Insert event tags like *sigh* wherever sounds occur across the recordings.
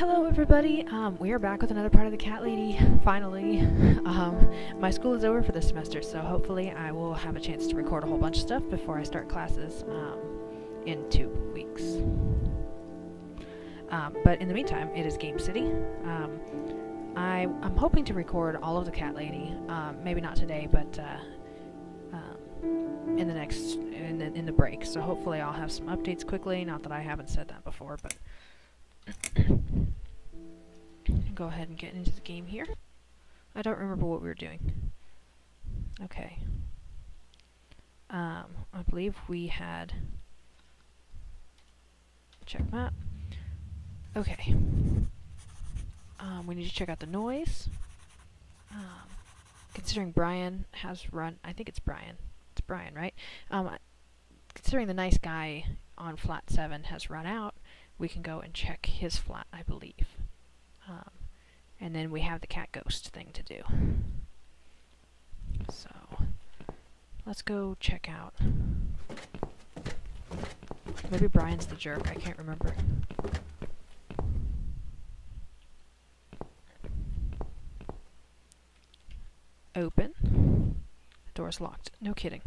Hello everybody, um, we are back with another part of the Cat Lady, finally. Um, my school is over for this semester, so hopefully I will have a chance to record a whole bunch of stuff before I start classes um, in two weeks. Um, but in the meantime, it is Game City. Um, I, I'm hoping to record all of the Cat Lady, um, maybe not today, but uh, in the next, in the, in the break. So hopefully I'll have some updates quickly, not that I haven't said that before, but go ahead and get into the game here. I don't remember what we were doing. Okay. Um, I believe we had check map. Okay. Um, we need to check out the noise. Um, considering Brian has run, I think it's Brian. It's Brian, right? Um, considering the nice guy on flat 7 has run out, we can go and check his flat, I believe. Um, and then we have the cat ghost thing to do. So, let's go check out. Maybe Brian's the jerk, I can't remember. Open. The door's locked. No kidding.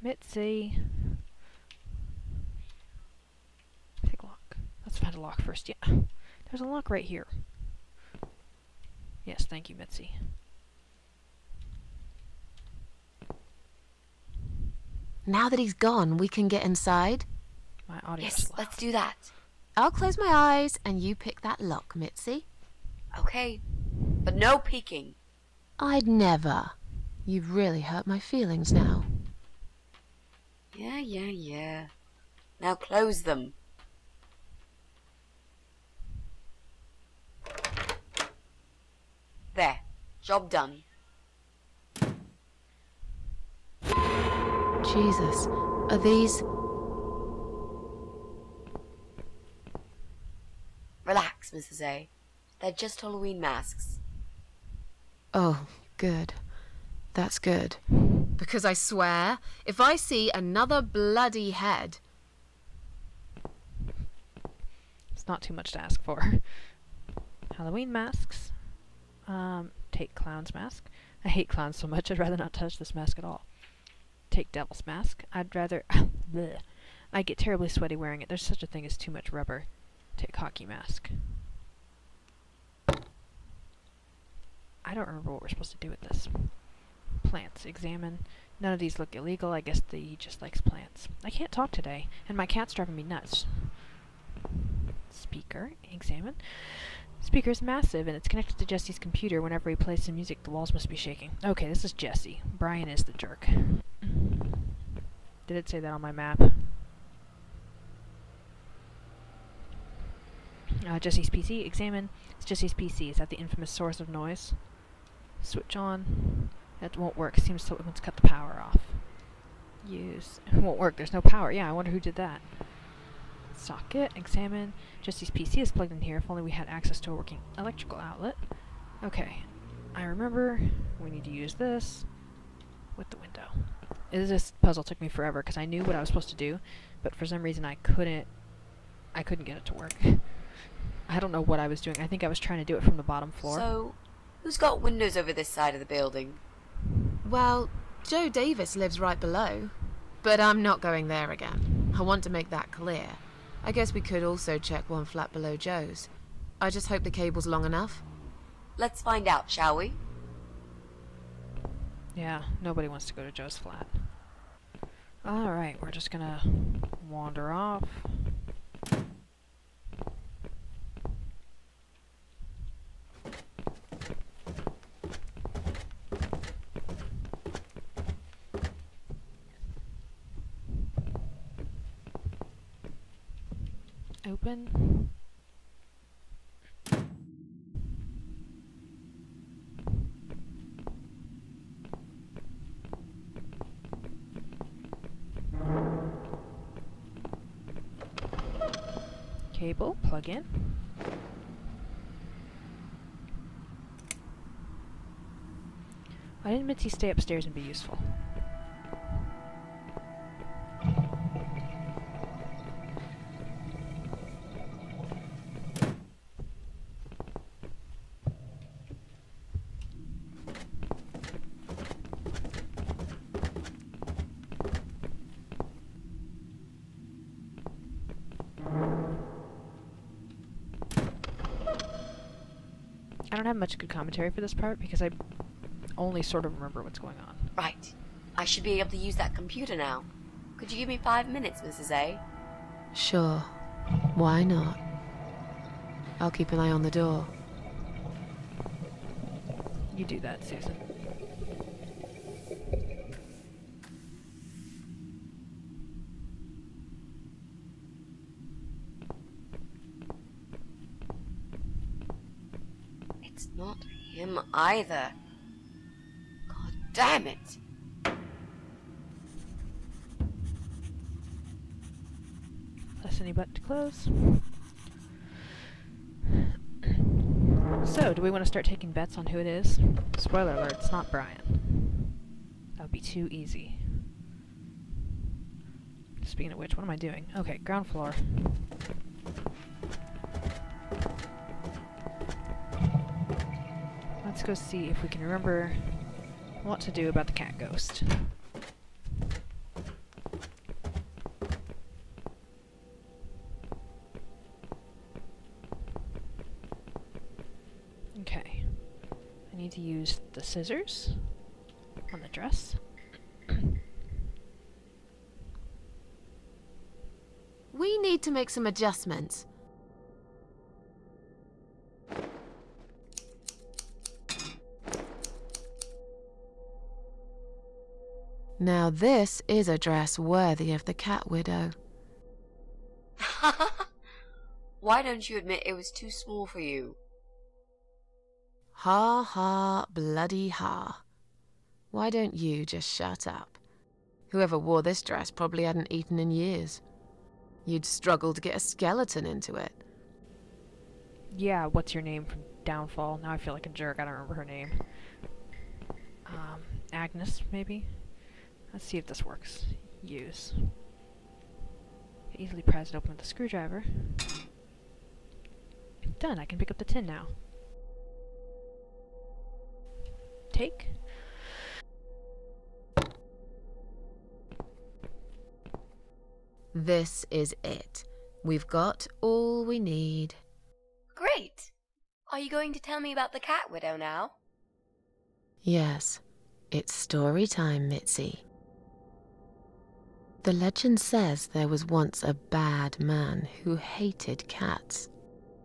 Mitzi. Pick lock. Let's find a lock first. Yeah. There's a lock right here. Yes, thank you, Mitzi. Now that he's gone, we can get inside. My audio Yes, loud. let's do that. I'll close my eyes and you pick that lock, Mitzi. Okay. But no peeking. I'd never. You've really hurt my feelings now. Yeah, yeah, yeah. Now close them. There. Job done. Jesus, are these. Relax, Mrs. A. They're just Halloween masks. Oh, good. That's good. Because I swear, if I see another bloody head. It's not too much to ask for. Halloween masks. Um, take clown's mask. I hate clowns so much, I'd rather not touch this mask at all. Take devil's mask. I'd rather. *laughs* I get terribly sweaty wearing it. There's such a thing as too much rubber. Take hockey mask. I don't remember what we're supposed to do with this. Plants. Examine. None of these look illegal. I guess the he just likes plants. I can't talk today, and my cat's driving me nuts. Speaker. Examine. Speaker is massive, and it's connected to Jesse's computer. Whenever he plays some music, the walls must be shaking. Okay, this is Jesse. Brian is the jerk. Did it say that on my map? Uh, Jesse's PC. Examine. It's Jesse's PC. Is that the infamous source of noise? Switch on. That won't work. Seems someone's cut the power off. Use. It won't work. There's no power. Yeah, I wonder who did that. Socket. Examine. Jesse's PC is plugged in here. If only we had access to a working electrical outlet. Okay. I remember we need to use this with the window. This puzzle took me forever because I knew what I was supposed to do, but for some reason I couldn't. I couldn't get it to work. *laughs* I don't know what I was doing. I think I was trying to do it from the bottom floor. So, who's got windows over this side of the building? Well, Joe Davis lives right below. But I'm not going there again. I want to make that clear. I guess we could also check one flat below Joe's. I just hope the cable's long enough. Let's find out, shall we? Yeah, nobody wants to go to Joe's flat. Alright, we're just gonna wander off. Open. Cable, plug in. Why didn't Mitzi stay upstairs and be useful? I don't have much good commentary for this part because I only sort of remember what's going on. Right. I should be able to use that computer now. Could you give me five minutes, Mrs. A? Sure. Why not? I'll keep an eye on the door. You do that, Susan. It's not him either. God damn it! Press any button to close. So, do we want to start taking bets on who it is? Spoiler alert, it's not Brian. That would be too easy. Speaking of which, what am I doing? Okay, ground floor. Go see if we can remember what to do about the cat ghost. Okay. I need to use the scissors on the dress. We need to make some adjustments. Now this is a dress worthy of the cat widow. *laughs* Why don't you admit it was too small for you? Ha ha bloody ha. Why don't you just shut up? Whoever wore this dress probably hadn't eaten in years. You'd struggle to get a skeleton into it. Yeah, what's your name from Downfall? Now I feel like a jerk. I don't remember her name. Um, Agnes, maybe? Let's see if this works. Use. Easily prise it open with a screwdriver. Done, I can pick up the tin now. Take. This is it. We've got all we need. Great! Are you going to tell me about the cat widow now? Yes, it's story time, Mitzi. The legend says there was once a bad man who hated cats.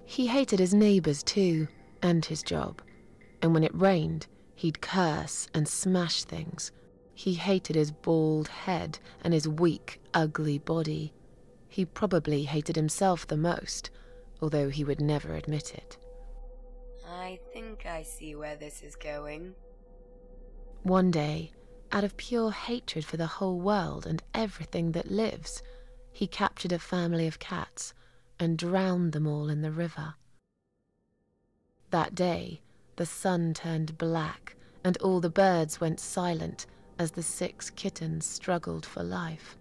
He hated his neighbors too, and his job. And when it rained, he'd curse and smash things. He hated his bald head and his weak, ugly body. He probably hated himself the most, although he would never admit it. I think I see where this is going. One day, out of pure hatred for the whole world and everything that lives, he captured a family of cats and drowned them all in the river. That day, the sun turned black and all the birds went silent as the six kittens struggled for life.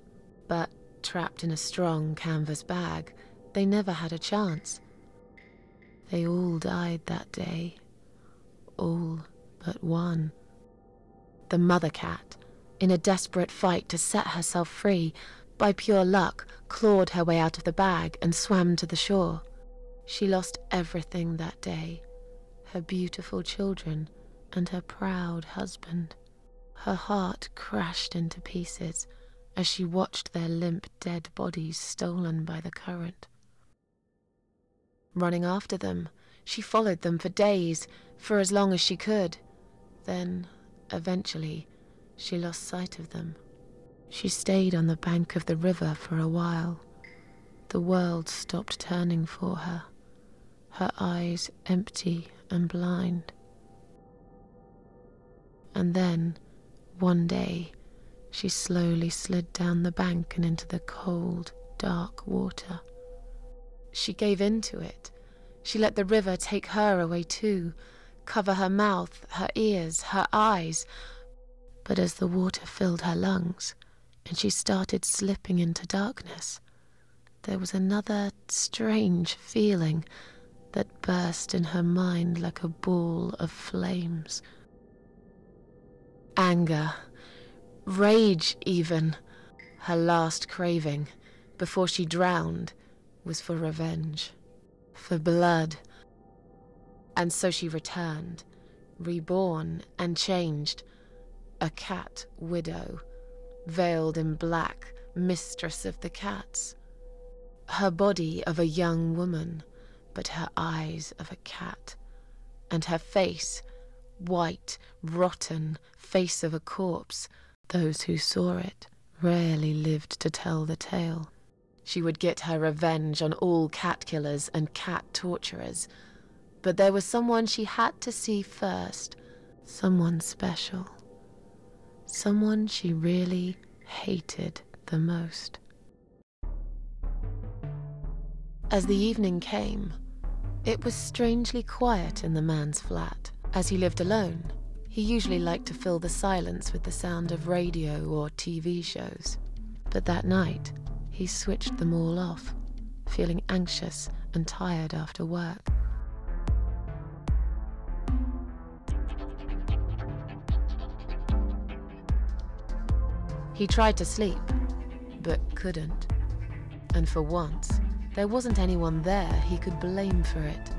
But trapped in a strong canvas bag, they never had a chance. They all died that day. All but one. The mother cat, in a desperate fight to set herself free, by pure luck clawed her way out of the bag and swam to the shore. She lost everything that day her beautiful children and her proud husband. Her heart crashed into pieces as she watched their limp dead bodies stolen by the current. Running after them, she followed them for days, for as long as she could. Then, eventually, she lost sight of them. She stayed on the bank of the river for a while. The world stopped turning for her, her eyes empty and blind. And then, one day, she slowly slid down the bank and into the cold, dark water. She gave in to it. She let the river take her away too, cover her mouth, her ears, her eyes. But as the water filled her lungs and she started slipping into darkness, there was another strange feeling that burst in her mind like a ball of flames. Anger, rage even. Her last craving, before she drowned, was for revenge, for blood. And so she returned, reborn and changed. A cat widow, veiled in black, mistress of the cats. Her body of a young woman, but her eyes of a cat. And her face, white, rotten, face of a corpse. Those who saw it rarely lived to tell the tale. She would get her revenge on all cat killers and cat torturers. But there was someone she had to see first. Someone special. Someone she really hated the most. As the evening came, it was strangely quiet in the man's flat. As he lived alone, he usually liked to fill the silence with the sound of radio or TV shows. But that night, he switched them all off, feeling anxious and tired after work. He tried to sleep, but couldn't. And for once, there wasn't anyone there he could blame for it.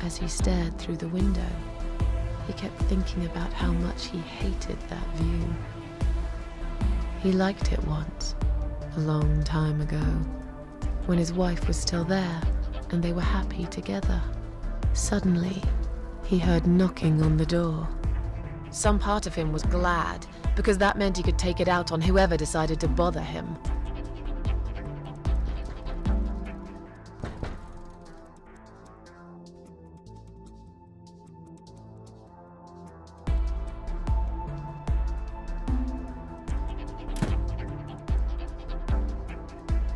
As he stared through the window, he kept thinking about how much he hated that view. He liked it once, a long time ago, when his wife was still there and they were happy together. Suddenly, he heard knocking on the door. Some part of him was glad, because that meant he could take it out on whoever decided to bother him.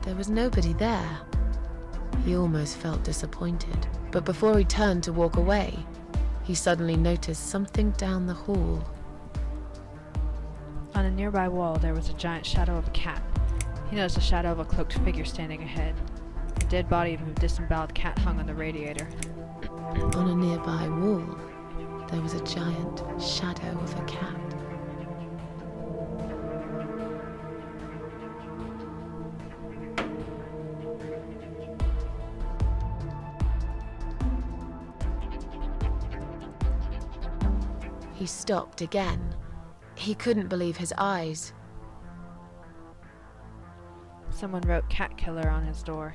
There was nobody there. He almost felt disappointed, but before he turned to walk away, he suddenly noticed something down the hall. On a nearby wall, there was a giant shadow of a cat. He noticed a shadow of a cloaked figure standing ahead. The dead body of a disemboweled cat hung on the radiator. On a nearby wall, there was a giant shadow of a cat. He stopped again. He couldn't believe his eyes. Someone wrote cat killer on his door.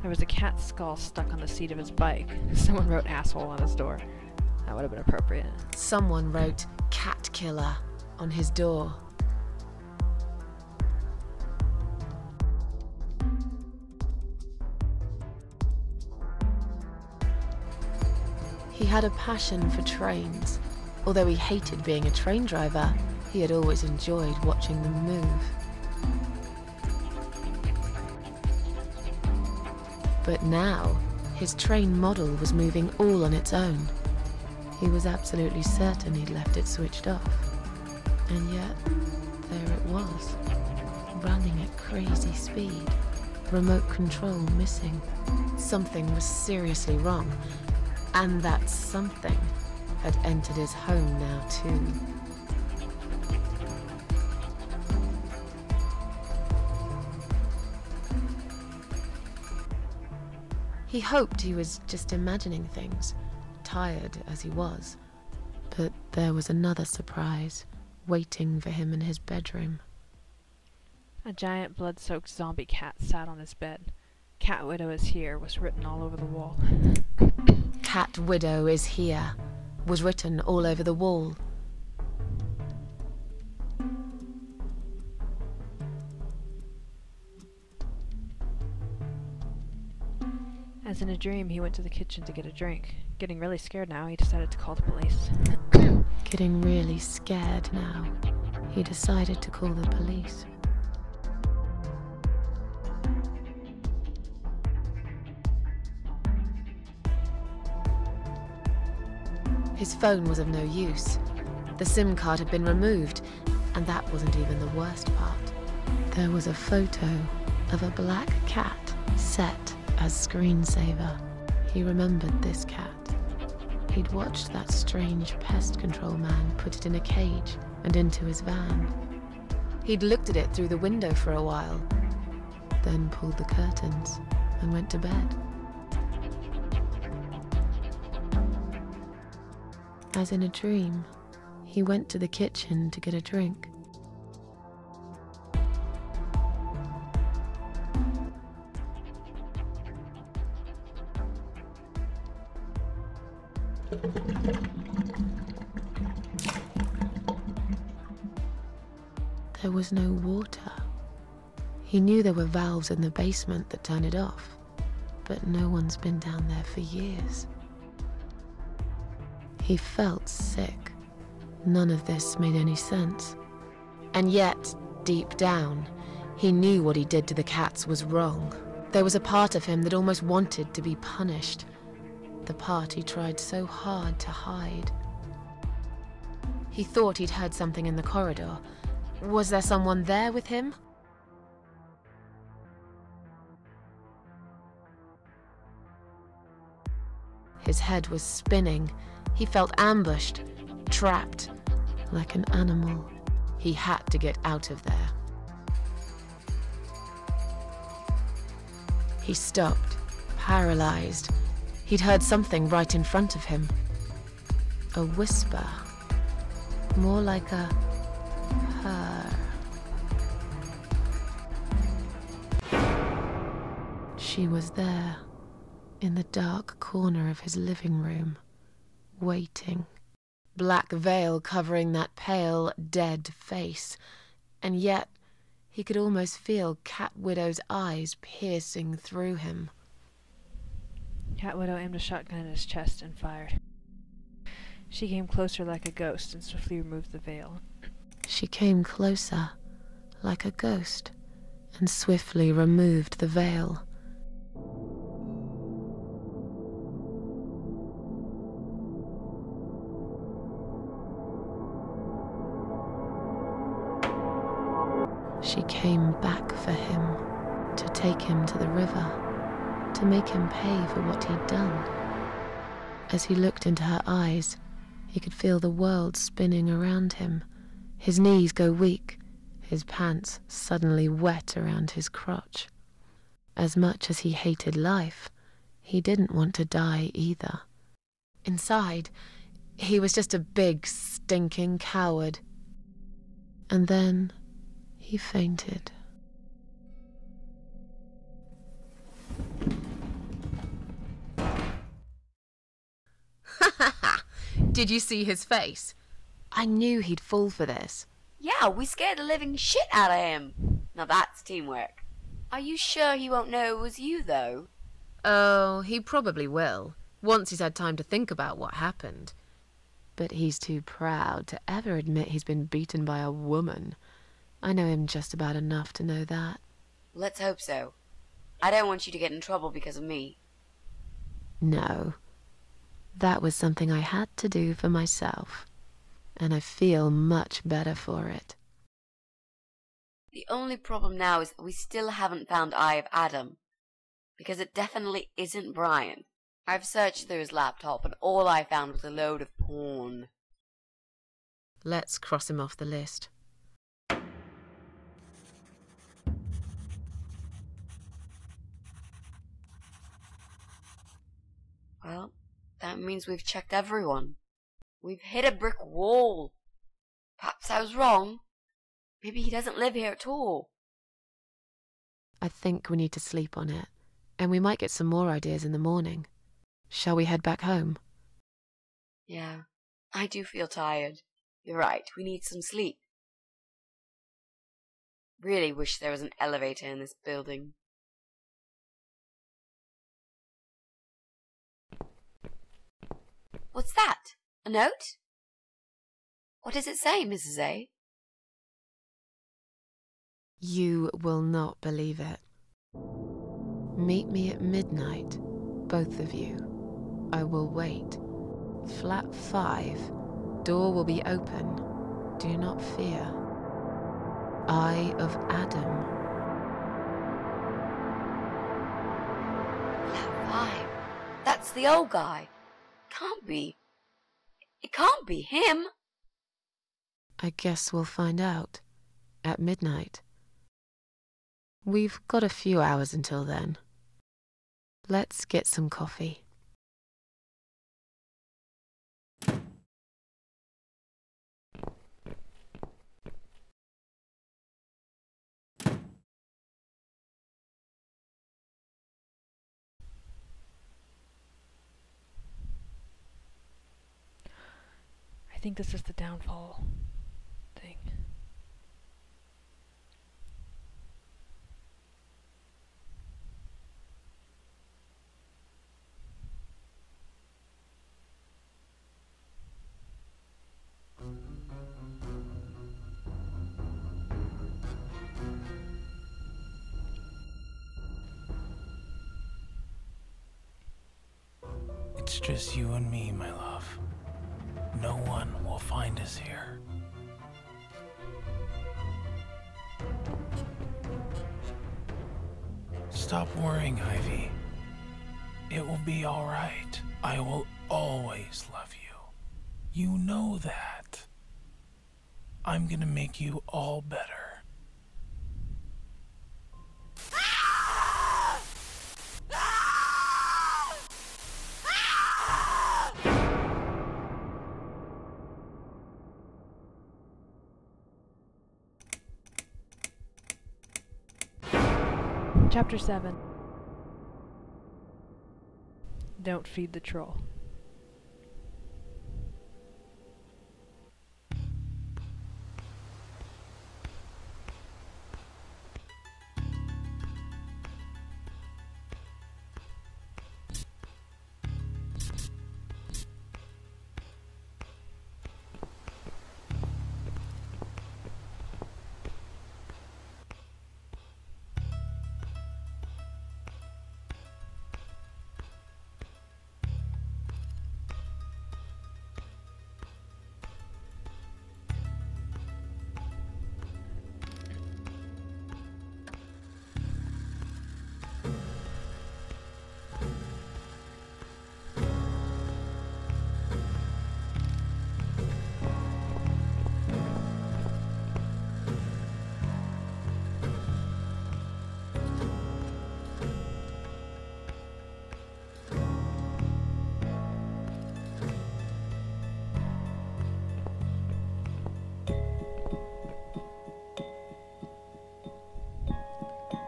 There was a cat skull stuck on the seat of his bike. *laughs* Someone wrote asshole on his door. That would have been appropriate. Someone wrote cat killer on his door. He had a passion for trains. Although he hated being a train driver, he had always enjoyed watching them move. But now, his train model was moving all on its own. He was absolutely certain he'd left it switched off. And yet, there it was, running at crazy speed, remote control missing. Something was seriously wrong, and that something had entered his home now, too. He hoped he was just imagining things, tired as he was. But there was another surprise waiting for him in his bedroom. A giant blood soaked zombie cat sat on his bed. Cat Widow is here was written all over the wall. Cat Widow is here was written all over the wall. As in a dream, he went to the kitchen to get a drink. Getting really scared now, he decided to call the police. *coughs* Getting really scared now, he decided to call the police. His phone was of no use. The SIM card had been removed, and that wasn't even the worst part. There was a photo of a black cat set as screensaver. He remembered this cat. He'd watched that strange pest control man put it in a cage and into his van. He'd looked at it through the window for a while, then pulled the curtains and went to bed. As in a dream, he went to the kitchen to get a drink. There was no water. He knew there were valves in the basement that turned it off, but no one's been down there for years. He felt sick. None of this made any sense. And yet, deep down, he knew what he did to the cats was wrong. There was a part of him that almost wanted to be punished. The part he tried so hard to hide. He thought he'd heard something in the corridor. Was there someone there with him? His head was spinning. He felt ambushed, trapped, like an animal. He had to get out of there. He stopped, paralyzed. He'd heard something right in front of him. A whisper. More like a her. She was there, in the dark corner of his living room, waiting. Black veil covering that pale, dead face. And yet, he could almost feel Cat Widow's eyes piercing through him. Cat Widow aimed a shotgun at his chest and fired. She came closer like a ghost and swiftly removed the veil. She came closer, like a ghost, and swiftly removed the veil. She came back for him, to take him to the river, to make him pay for what he'd done. As he looked into her eyes, he could feel the world spinning around him, his knees go weak, his pants suddenly wet around his crotch. As much as he hated life, he didn't want to die either. Inside, he was just a big, stinking coward. And then he fainted. *laughs* Did you see his face? I knew he'd fall for this. Yeah, we scared the living shit out of him. Now that's teamwork. Are you sure he won't know it was you, though? Oh, he probably will, once he's had time to think about what happened. But he's too proud to ever admit he's been beaten by a woman. I know him just about enough to know that. Let's hope so. I don't want you to get in trouble because of me. No. That was something I had to do for myself. And I feel much better for it. The only problem now is that we still haven't found Eye of Adam. Because it definitely isn't Brian. I've searched through his laptop and all I found was a load of porn. Let's cross him off the list. Well, that means we've checked everyone. We've hit a brick wall. Perhaps I was wrong. Maybe he doesn't live here at all. I think we need to sleep on it, and we might get some more ideas in the morning. Shall we head back home? Yeah, I do feel tired. You're right, we need some sleep. Really wish there was an elevator in this building. What's that? A note? What does it say, Mrs. A? You will not believe it. Meet me at midnight, both of you. I will wait. Flat 5. Door will be open. Do not fear. Eye of Adam. Flat five. That's the old guy. Can't be. It can't be him. I guess we'll find out. At midnight. We've got a few hours until then. Let's get some coffee. Think this is the downfall No one will find us here. Stop worrying, Ivy. It will be alright. I will always love you. You know that. I'm gonna make you all better. Chapter 7 Don't feed the troll.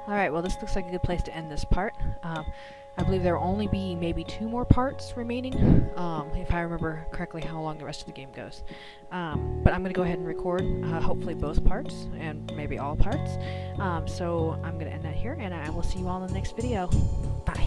Alright, well, this looks like a good place to end this part. Um, I believe there will only be maybe two more parts remaining, um, if I remember correctly how long the rest of the game goes. Um, but I'm going to go ahead and record, uh, hopefully, both parts, and maybe all parts. Um, so I'm going to end that here, and I will see you all in the next video. Bye.